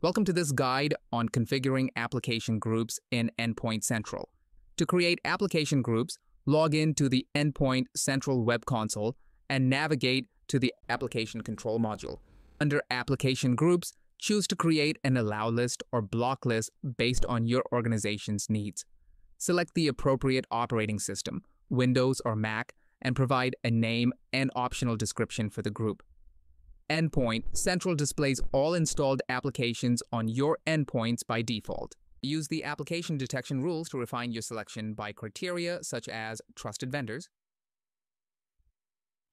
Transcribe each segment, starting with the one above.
Welcome to this guide on configuring application groups in Endpoint Central. To create application groups, log in to the Endpoint Central Web Console and navigate to the Application Control module. Under Application Groups, choose to create an allow list or block list based on your organization's needs. Select the appropriate operating system, Windows or Mac, and provide a name and optional description for the group. Endpoint Central displays all installed applications on your endpoints by default. Use the application detection rules to refine your selection by criteria such as trusted vendors,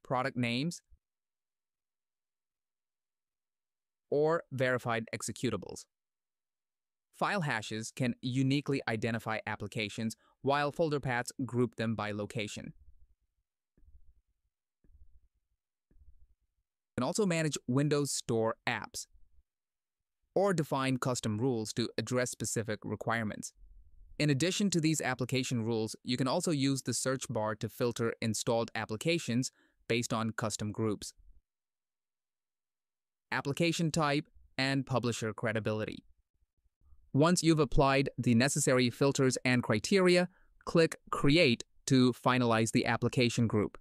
product names, or verified executables. File hashes can uniquely identify applications, while folder paths group them by location. Can also manage Windows Store apps or define custom rules to address specific requirements. In addition to these application rules, you can also use the search bar to filter installed applications based on custom groups, application type, and publisher credibility. Once you've applied the necessary filters and criteria, click Create to finalize the application group.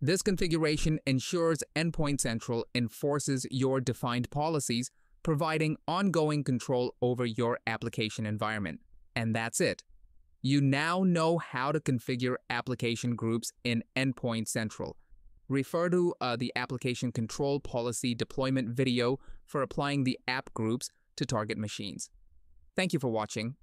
This configuration ensures Endpoint Central enforces your defined policies, providing ongoing control over your application environment. And that's it. You now know how to configure application groups in Endpoint Central. Refer to uh, the application control policy deployment video for applying the app groups to target machines. Thank you for watching.